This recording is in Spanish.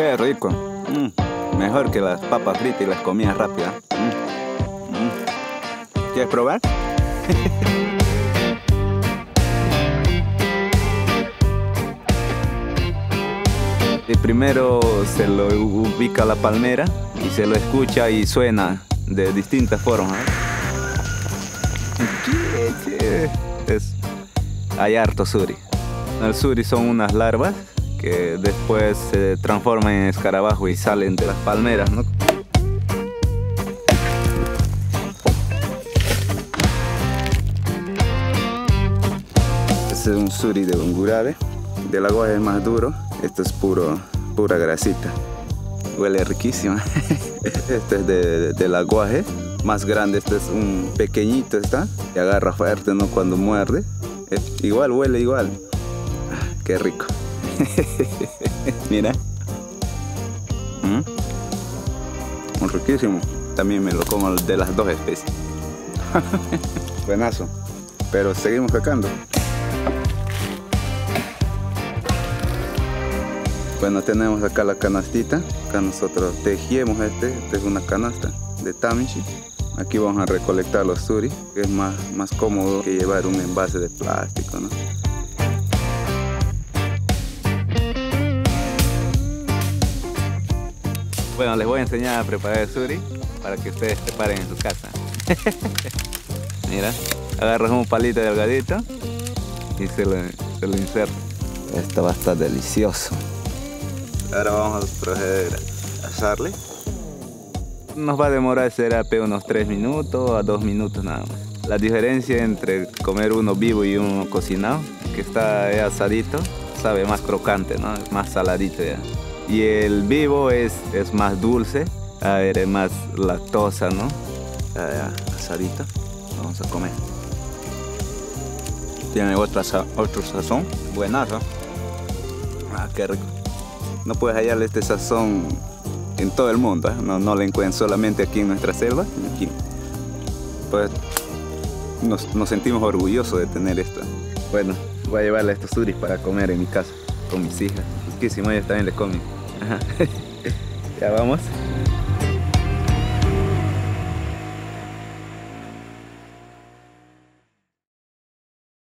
Qué rico. Mm, mejor que las papas fritas y las comidas rápidas. Mm, mm. ¿Quieres probar? primero se lo ubica la palmera y se lo escucha y suena de distintas formas. Es, hay harto suri. El suri son unas larvas que después se transforman en escarabajo y salen de las palmeras. Este es un suri de ungurade. Del agua es más duro. Esto es puro, pura grasita. Huele riquísimo. este es de, del aguaje. Más grande, este es un pequeñito, está. Y agarra fuerte, ¿no? Cuando muerde. igual, huele igual. Ah, qué rico. Mira. ¿Mm? Riquísimo. También me lo como de las dos especies. Buenazo. Pero seguimos pecando. Bueno, tenemos acá la canastita. Acá nosotros tejimos este. Esta es una canasta de Tamishi. Aquí vamos a recolectar los suri, que es más, más cómodo que llevar un envase de plástico, ¿no? Bueno, les voy a enseñar a preparar el suri para que ustedes preparen en su casa. Mira, agarras un palito delgadito y se lo, se lo inserta. Esto va a estar delicioso. Ahora vamos a proceder a asarle. Nos va a demorar será unos 3 minutos a 2 minutos nada más. La diferencia entre comer uno vivo y uno cocinado, que está asadito, sabe más crocante, ¿no? más saladito ya. Y el vivo es, es más dulce, es más lactosa, ¿no? Ya, asadito, vamos a comer. Tiene otra, otro sazón, buenazo. Ah, qué rico. No puedes hallarle este sazón en todo el mundo, ¿eh? no, no lo encuentran solamente aquí en nuestra selva. Aquí. Pues nos, sentimos orgullosos de tener esto. Bueno, voy a llevarle estos suris para comer en mi casa con mis hijas. Riquísimo, ellos también les comen. ya vamos.